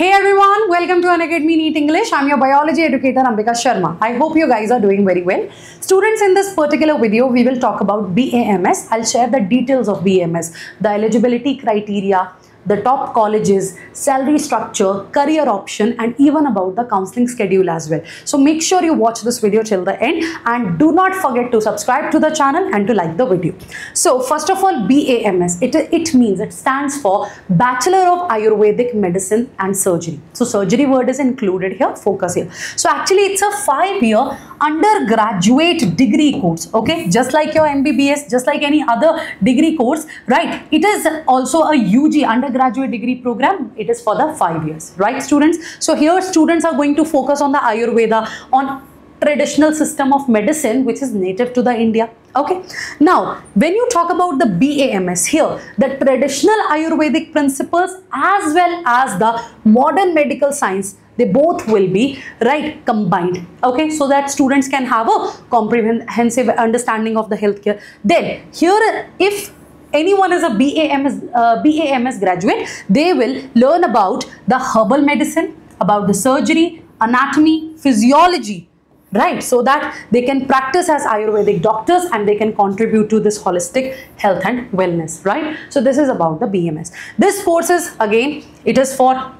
Hey everyone, welcome to Unacademy NEET English. I'm your biology educator Ambika Sharma. I hope you guys are doing very well. Students, in this particular video, we will talk about BAMS. I'll share the details of BAMS, the eligibility criteria, the top colleges, salary structure, career option and even about the counseling schedule as well. So make sure you watch this video till the end and do not forget to subscribe to the channel and to like the video. So first of all BAMS, it, it means, it stands for Bachelor of Ayurvedic Medicine and Surgery. So surgery word is included here, focus here. So actually it's a five year undergraduate degree course, okay? Just like your MBBS, just like any other degree course, right? It is also a UG under undergraduate degree program, it is for the five years, right students? So here students are going to focus on the Ayurveda, on traditional system of medicine which is native to the India. Okay. Now, when you talk about the BAMS here, the traditional Ayurvedic principles as well as the modern medical science, they both will be right combined okay so that students can have a comprehensive understanding of the healthcare then here if anyone is a BAMS, uh, BAMS graduate, they will learn about the herbal medicine, about the surgery, anatomy, physiology, right? So that they can practice as Ayurvedic doctors and they can contribute to this holistic health and wellness, right? So this is about the BMS. This course is again, it is for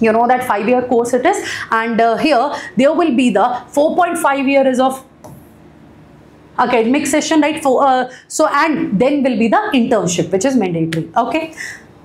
you know that five year course it is and uh, here there will be the 4.5 years of academic session right? For uh, so and then will be the internship which is mandatory. Okay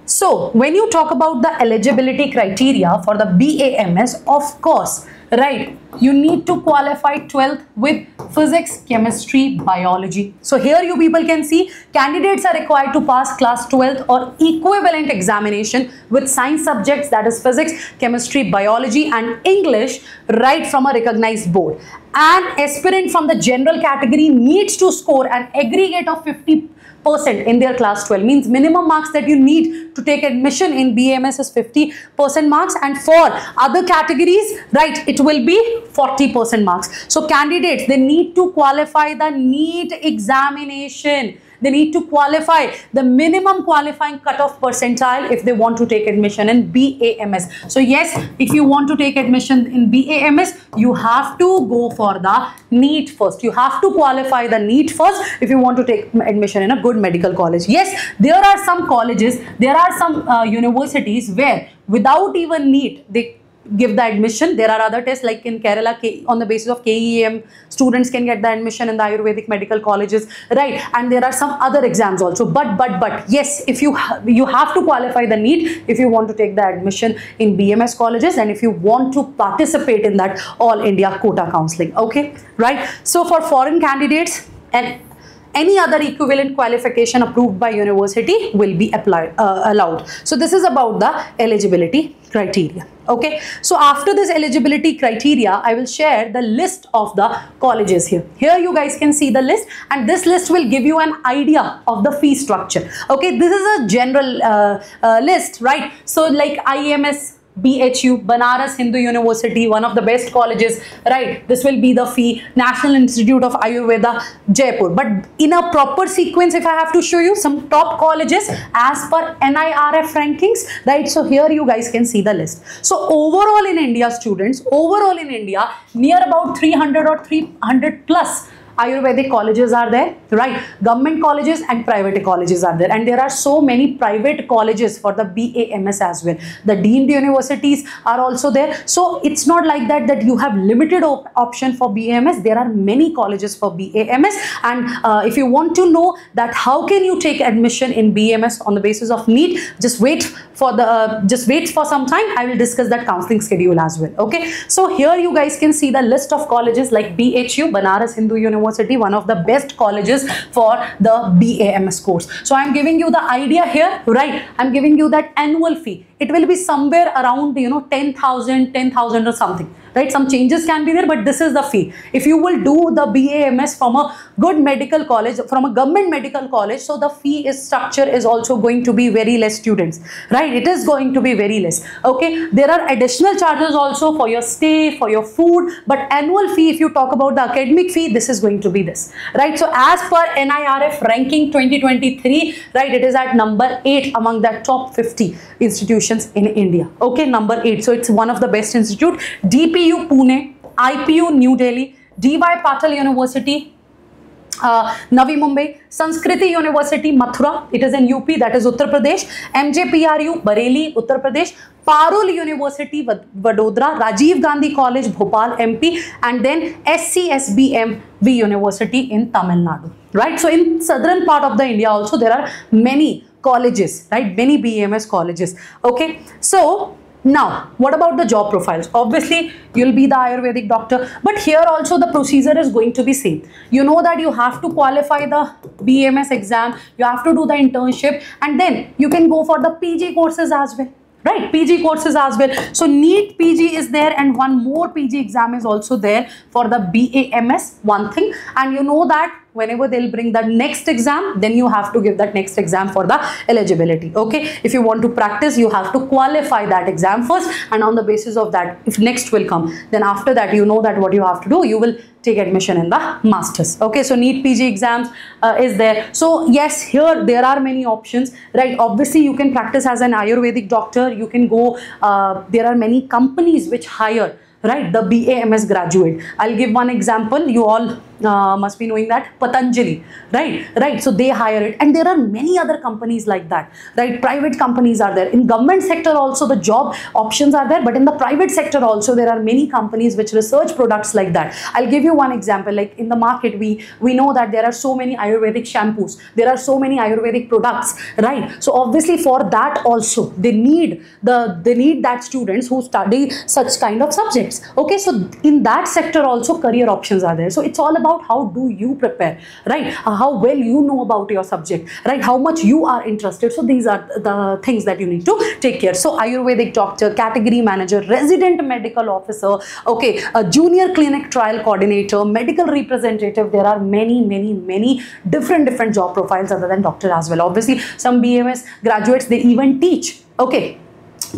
so when you talk about the eligibility criteria for the BAMS of course right you need to qualify 12th with physics chemistry biology. So here you people can see candidates are required to pass class 12th or equivalent examination with science subjects that is physics chemistry biology and english right from a recognized board. An aspirant from the general category needs to score an aggregate of 50 percent in their class 12 means minimum marks that you need to take admission in BAMS is 50 percent marks and for other categories right it will be 40 percent marks. So candidates they need to qualify the NEET examination they need to qualify the minimum qualifying cutoff percentile if they want to take admission in BAMS. So yes, if you want to take admission in BAMS, you have to go for the NEET first. You have to qualify the NEET first if you want to take admission in a good medical college. Yes, there are some colleges, there are some uh, universities where without even NEET, they give the admission. There are other tests like in Kerala on the basis of KEAM, students can get the admission in the Ayurvedic medical colleges, right? And there are some other exams also. But, but, but, yes, if you, ha you have to qualify the NEET if you want to take the admission in BMS colleges and if you want to participate in that All India quota counseling, okay? Right? So for foreign candidates and any other equivalent qualification approved by university will be applied uh, allowed so this is about the eligibility criteria. Okay? So after this eligibility criteria i will share the list of the colleges here. Here you guys can see the list and this list will give you an idea of the fee structure. Okay? This is a general uh, uh, list right? So like IMS BHU, Banaras Hindu University, one of the best colleges, right? This will be the fee. National Institute of Ayurveda, Jaipur. But in a proper sequence, if I have to show you some top colleges as per NIRF rankings, right? So here you guys can see the list. So overall in India, students, overall in India, near about 300 or 300 plus Ayurvedic colleges are there, right? Government colleges and private colleges are there. And there are so many private colleges for the BAMS as well. The deemed universities are also there. So it's not like that that you have limited op option for BAMS. There are many colleges for BAMS. And uh, if you want to know that how can you take admission in BAMS on the basis of NEET, just wait for the, uh, just wait for some time. I will discuss that counseling schedule as well. Okay. So here you guys can see the list of colleges like BHU, Banaras Hindu University, University, one of the best colleges for the BAMS course. So I'm giving you the idea here, right? I'm giving you that annual fee. It will be somewhere around, you know, 10,000, 10,000 or something right? Some changes can be there but this is the fee. If you will do the BAMS from a good medical college from a government medical college so the fee is structure is also going to be very less students. Right? It is going to be very less. Okay? There are additional charges also for your stay for your food but annual fee if you talk about the academic fee this is going to be this. Right? So as per NIRF ranking 2023 right it is at number 8 among the top 50 institutions in India. Okay? Number 8 so it's one of the best institute. DPU Pune IPU New Delhi DY Patil University uh, Navi Mumbai, Sanskriti University, Mathura, it is in UP, that is Uttar Pradesh, MJPRU, Bareilly, Uttar Pradesh, Parul University, Vadodara, Rajiv Gandhi College, Bhopal, MP, and then SCSBM V University in Tamil Nadu, right? So in southern part of the India also there are many colleges, right? Many BMS colleges, okay? So now, what about the job profiles? Obviously, you'll be the Ayurvedic doctor, but here also the procedure is going to be same. You know that you have to qualify the BMS exam, you have to do the internship, and then you can go for the PG courses as well. Right, PG courses as well. So, NEET PG is there and one more PG exam is also there for the BAMS, one thing. And you know that whenever they'll bring the next exam then you have to give that next exam for the eligibility okay? If you want to practice you have to qualify that exam first and on the basis of that if next will come then after that you know that what you have to do you will take admission in the masters okay? So NEET PG exams uh, is there. So yes here there are many options right? Obviously you can practice as an Ayurvedic doctor you can go uh, there are many companies which hire right the BAMS graduate. I'll give one example you all uh, must be knowing that Patanjali, right? Right. So they hire it, and there are many other companies like that, right? Private companies are there. In government sector also the job options are there, but in the private sector also there are many companies which research products like that. I'll give you one example. Like in the market, we we know that there are so many Ayurvedic shampoos, there are so many Ayurvedic products, right? So obviously for that also they need the they need that students who study such kind of subjects. Okay, so in that sector also career options are there. So it's all about about how do you prepare right? Uh, how well you know about your subject right? How much you are interested. So these are the things that you need to take care. So ayurvedic doctor category manager resident medical officer okay a junior clinic trial coordinator medical representative. There are many many many different different job profiles other than doctor as well. Obviously some bms graduates they even teach. Okay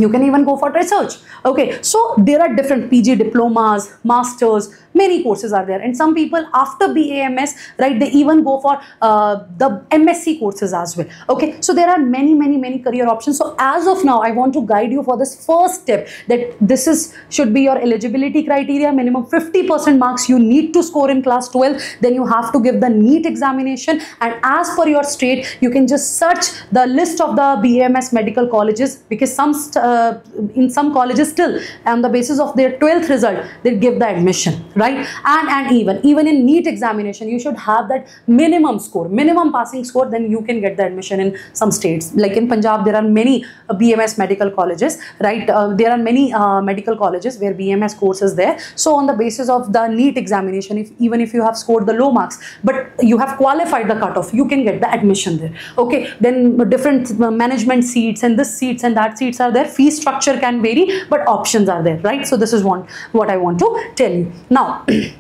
you can even go for research. Okay so there are different pg diplomas masters many courses are there. And some people after BAMS right they even go for uh, the MSc courses as well. Okay so there are many many many career options. So as of now I want to guide you for this first step that this is should be your eligibility criteria minimum 50% marks you need to score in class 12 then you have to give the NEET examination. And as per your state you can just search the list of the BAMS medical colleges because some uh, in some colleges still on the basis of their 12th result they give the admission right? And and even even in NEET examination you should have that minimum score. Minimum passing score then you can get the admission in some states. Like in Punjab there are many uh, BMS medical colleges right? Uh, there are many uh, medical colleges where BMS course is there. So on the basis of the NEET examination if even if you have scored the low marks but you have qualified the cutoff you can get the admission there okay? Then different uh, management seats and this seats and that seats are there. Fee structure can vary but options are there right? So this is one what I want to tell you. Now Uh,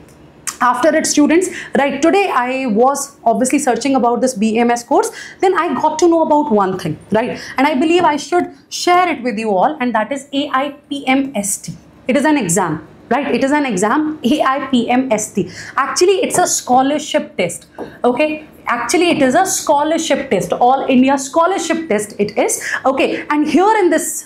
after it students. Right today i was obviously searching about this bms course. Then i got to know about one thing right? And i believe i should share it with you all and that is aipmst it is an exam right? It is an exam aipmst actually it's a scholarship test okay? Actually it is a scholarship test all india scholarship test it is okay? And here in this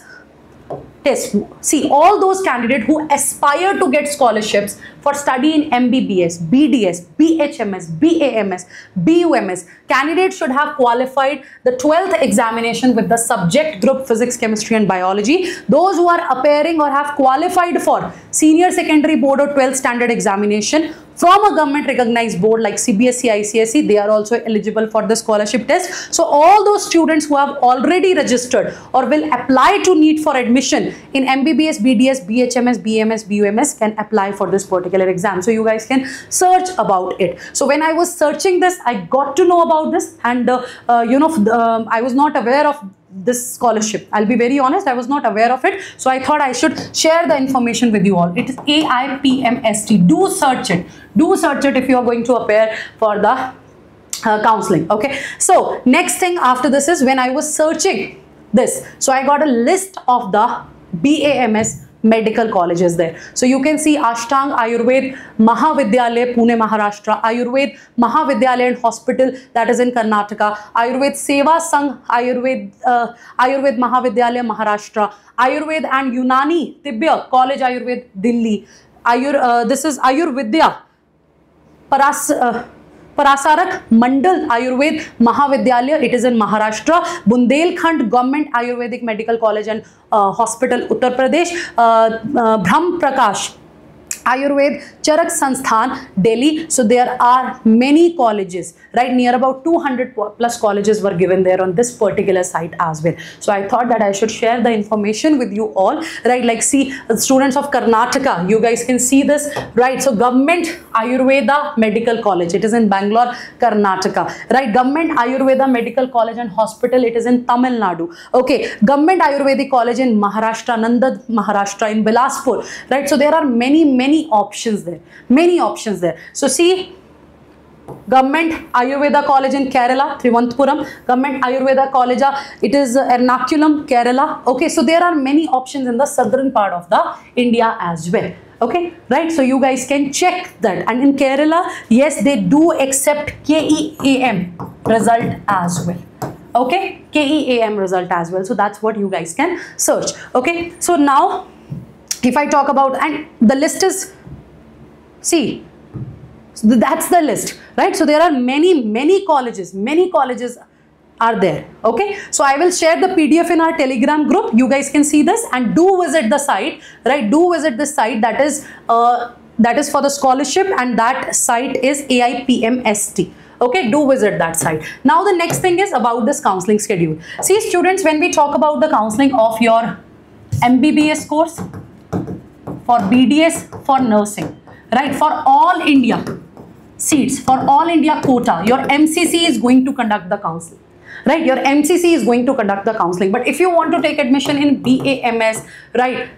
test. See, all those candidates who aspire to get scholarships for study in MBBS, BDS, BHMS, BAMS, BUMS, candidates should have qualified the 12th examination with the subject group physics, chemistry and biology. Those who are appearing or have qualified for senior secondary board or 12th standard examination from a government recognized board like CBSE, ICSE, they are also eligible for the scholarship test. So all those students who have already registered or will apply to NEET for admission in MBBS, BDS, BHMS, BMS, BUMS can apply for this particular exam. So you guys can search about it. So when I was searching this, I got to know about this and uh, uh, you know, um, I was not aware of this scholarship. I'll be very honest, I was not aware of it. So I thought I should share the information with you all. It is AIPMST. Do search it. Do search it if you are going to appear for the uh, counseling. Okay. So next thing after this is when I was searching this. So I got a list of the BAMS medical colleges there. So you can see Ashtang Ayurved Mahavidyalaya Pune Maharashtra, Ayurved Mahavidyalaya and Hospital that is in Karnataka, Ayurved Seva Sangh Ayurved uh, Ayurved Mahavidyalaya Maharashtra, Ayurved and Unani Tibya College Ayurved Delhi, Ayur uh, this is Ayurvidya Paras uh, Parasarak Mandal Ayurved Mahavidyalaya, it is in Maharashtra. Bundelkhand Government Ayurvedic Medical College and uh, Hospital, Uttar Pradesh. Uh, uh, Brahm Prakash Ayurved Charak Sansthan, Delhi. So there are many colleges, right? Near about 200 plus colleges were given there on this particular site as well. So I thought that I should share the information with you all, right? Like see, uh, students of Karnataka, you guys can see this, right? So government Ayurveda Medical College, it is in Bangalore, Karnataka, right? Government Ayurveda Medical College and Hospital, it is in Tamil Nadu. Okay, Government Ayurvedic College in Maharashtra, Nanded, Maharashtra, in Bilaspur, right? So there are many, many options there. Many options there. So see government ayurveda college in kerala trivandpuram government ayurveda college uh, it is uh, ernakulam kerala. Okay so there are many options in the southern part of the india as well. Okay right? So you guys can check that. And in kerala yes they do accept keam result as well. Okay keam result as well. So that's what you guys can search. Okay so now if I talk about and the list is see that's the list right? So there are many many colleges many colleges are there okay? So i will share the pdf in our telegram group. You guys can see this and do visit the site right? Do visit this site that is uh, that is for the scholarship and that site is aipmst okay? Do visit that site. Now the next thing is about this counseling schedule. See students when we talk about the counseling of your mbbs course for BDS, for nursing, right? For all India seats, for all India quota, your MCC is going to conduct the counseling right your mcc is going to conduct the counseling but if you want to take admission in bams right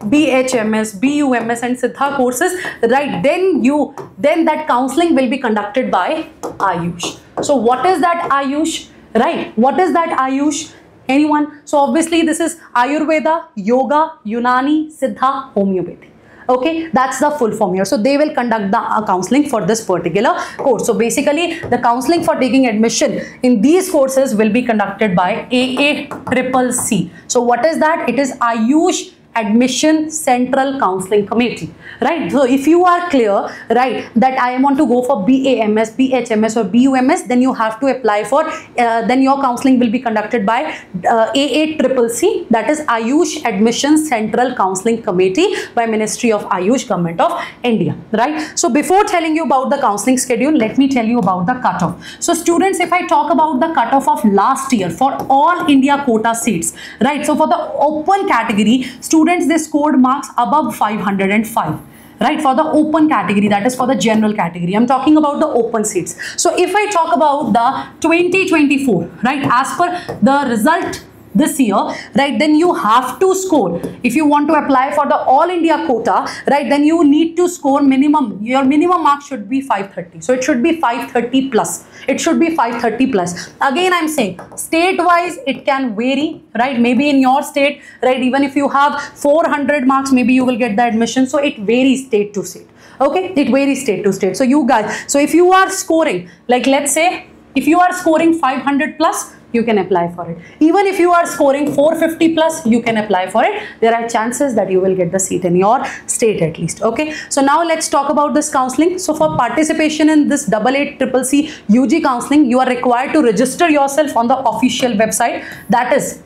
BHMS, BUMS and Siddha courses, right, then you, then that counseling will be conducted by Ayush. So what is that Ayush, right? What is that Ayush? Anyone? So obviously this is Ayurveda, Yoga, Unani, Siddha, Homeopathy. Okay, that's the full form here. So they will conduct the uh, counseling for this particular course. So basically the counseling for taking admission in these courses will be conducted by AACCC. So what is that? It is Ayush admission central counseling committee. Right so if you are clear right that i want to go for bams bhms or bums then you have to apply for uh, then your counseling will be conducted by uh, aaccc that is ayush admission central counseling committee by ministry of ayush government of india. Right so before telling you about the counseling schedule let me tell you about the cutoff. So students if i talk about the cutoff of last year for all india quota seats right so for the open category students students they scored marks above 505 right? For the open category that is for the general category. I'm talking about the open seats. So if i talk about the 2024 right as per the result this year right then you have to score. If you want to apply for the all india quota right then you need to score minimum your minimum mark should be 530 so it should be 530 plus. It should be 530 plus. Again i'm saying state wise it can vary right? Maybe in your state right even if you have 400 marks maybe you will get the admission. So it varies state to state. Okay? It varies state to state. So you guys so if you are scoring like let's say if you are scoring 500 plus you can apply for it. Even if you are scoring 450 plus, you can apply for it. There are chances that you will get the seat in your state at least. Okay. So now let's talk about this counseling. So for participation in this double eight triple C UG counseling, you are required to register yourself on the official website. That is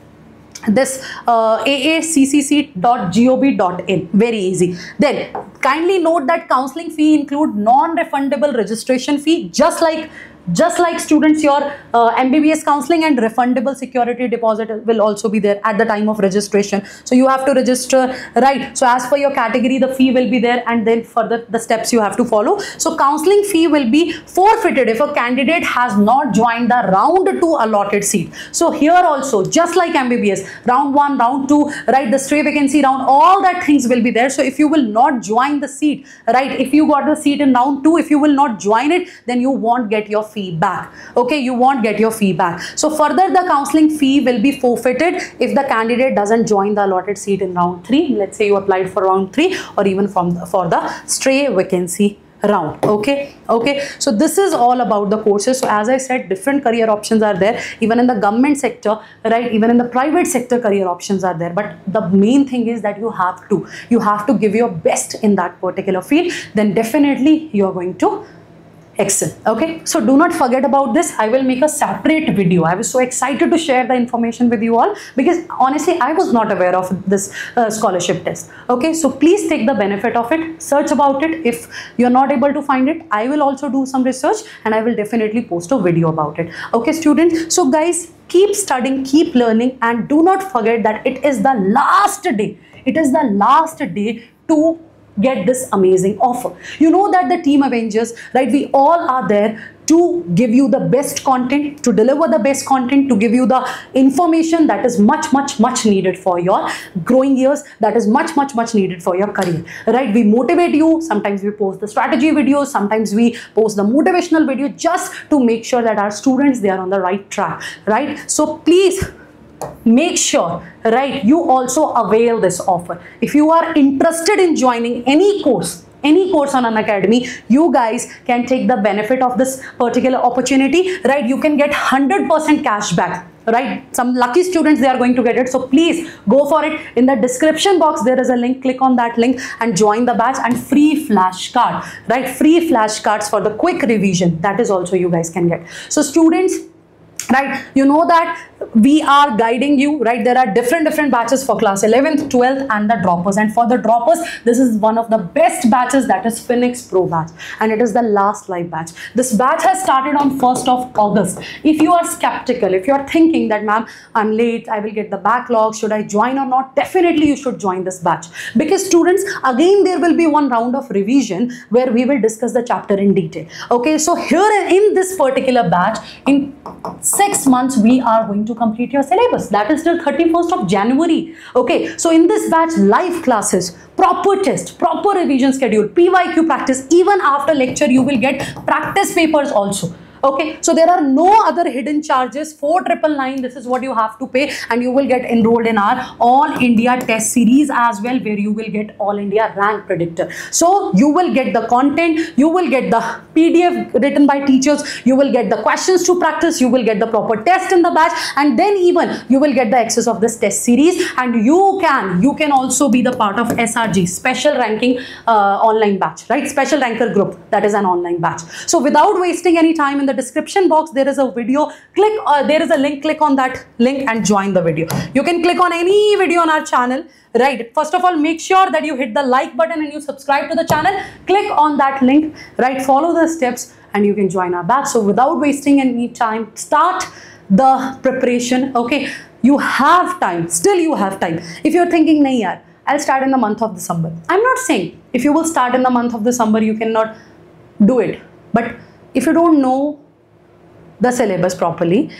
this uh, aaccc.gov.in very easy then kindly note that counseling fee include non-refundable registration fee just like just like students your uh, mbbs counseling and refundable security deposit will also be there at the time of registration. So you have to register right? So as per your category the fee will be there and then further the steps you have to follow. So counseling fee will be forfeited if a candidate has not joined the round 2 allotted seat. So here also just like mbbs round 1 round 2 right the stray vacancy round all that things will be there. So if you will not join the seat right? If you got the seat in round 2 if you will not join it then you won't get your feedback okay you won't get your feedback so further the counseling fee will be forfeited if the candidate doesn't join the allotted seat in round 3 let's say you applied for round 3 or even from the, for the stray vacancy round okay? Okay? So this is all about the courses. So as i said different career options are there. Even in the government sector right? Even in the private sector career options are there. But the main thing is that you have to. You have to give your best in that particular field. Then definitely you are going to excel. Okay? So do not forget about this. I will make a separate video. I was so excited to share the information with you all because honestly i was not aware of this uh, scholarship test. Okay? So please take the benefit of it. Search about it. If you're not able to find it i will also do some research and i will definitely post a video about it. Okay students so guys keep studying keep learning and do not forget that it is the last day. It is the last day to get this amazing offer. You know that the Team Avengers, right, we all are there to give you the best content, to deliver the best content, to give you the information that is much, much, much needed for your growing years, that is much, much, much needed for your career, right? We motivate you, sometimes we post the strategy videos, sometimes we post the motivational video just to make sure that our students, they are on the right track, right? So please make sure right you also avail this offer. If you are interested in joining any course any course Unacademy you guys can take the benefit of this particular opportunity. Right you can get 100% cash back. Right some lucky students they are going to get it. So please go for it. In the description box there is a link. Click on that link and join the batch and free flashcard right free flashcards for the quick revision. That is also you guys can get. So students right? You know that we are guiding you right? There are different different batches for class 11th 12th and the droppers. And for the droppers this is one of the best batches that is phoenix pro batch. And it is the last live batch. This batch has started on 1st of august. If you are skeptical if you are thinking that ma'am i'm late i will get the backlog should i join or not? Definitely you should join this batch. Because students again there will be one round of revision where we will discuss the chapter in detail. Okay so here in this particular batch in six months we are going to complete your syllabus. That is till 31st of january. Okay. So in this batch live classes proper test proper revision schedule pyq practice even after lecture you will get practice papers also okay so there are no other hidden charges. 4999 this is what you have to pay and you will get enrolled in our all india test series as well where you will get all india rank predictor. So you will get the content you will get the pdf written by teachers you will get the questions to practice you will get the proper test in the batch and then even you will get the access of this test series and you can you can also be the part of srg special ranking uh, online batch right? Special ranker group that is an online batch. So without wasting any time in the description box there is a video. Click uh, there is a link. Click on that link and join the video. You can click on any video on our channel right? First of all make sure that you hit the like button and you subscribe to the channel. Click on that link right? Follow the steps and you can join our batch. So without wasting any time start the preparation okay? You have time. Still you have time. If you're thinking nahi yaar i'll start in the month of december. I'm not saying if you will start in the month of december you cannot do it. But if you don't know the syllabus properly.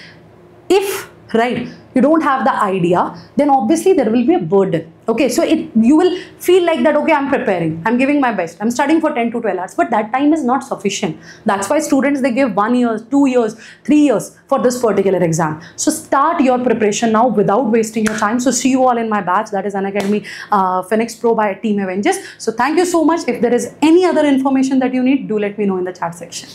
If right you don't have the idea then obviously there will be a burden. Okay so it you will feel like that okay i'm preparing. I'm giving my best. I'm studying for 10 to 12 hours but that time is not sufficient. That's why students they give one year two years three years for this particular exam. So start your preparation now without wasting your time. So see you all in my batch. That is Unacademy uh, phoenix pro by team avengers. So thank you so much. If there is any other information that you need do let me know in the chat section